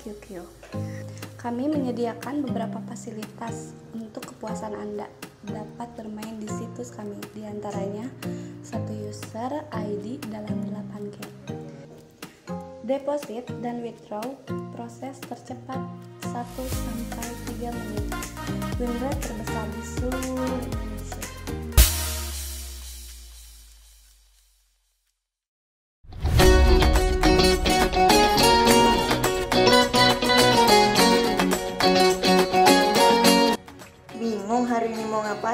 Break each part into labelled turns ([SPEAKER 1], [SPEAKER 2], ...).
[SPEAKER 1] QQ. Kami menyediakan beberapa fasilitas untuk kepuasan Anda dapat bermain di situs kami, di antaranya satu user ID dalam 8 game. Deposit dan withdraw proses tercepat 1 sampai 3 menit. Win rate terbesar di seluruh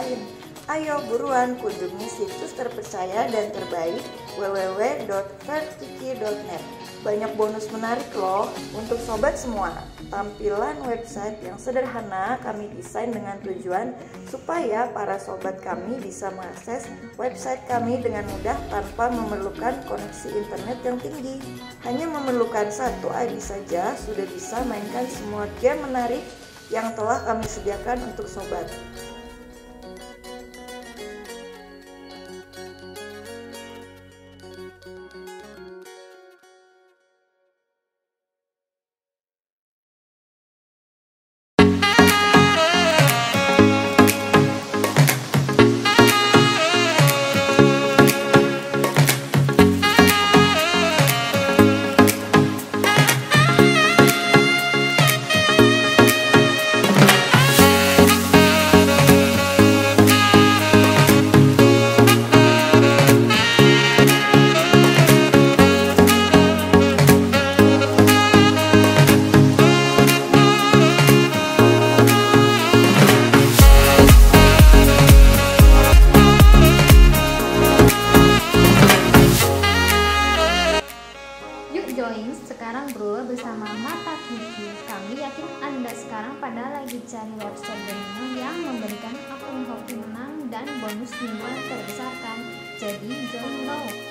[SPEAKER 2] ngapain? Ayo buruan kunjungi situs terpercaya dan terbaik www.vertiki.net. Banyak bonus menarik loh untuk sobat semua. Tampilan website yang sederhana kami desain dengan tujuan supaya para sobat kami bisa mengakses website kami dengan mudah tanpa memerlukan koneksi internet yang tinggi. Hanya memerlukan satu ID saja sudah bisa mainkan semua game menarik yang telah kami sediakan untuk sobat.
[SPEAKER 3] Sekarang pada lagi cari website gaming yang memberikan akun hoki menang dan bonus lima terbesar kan. Jadi join now.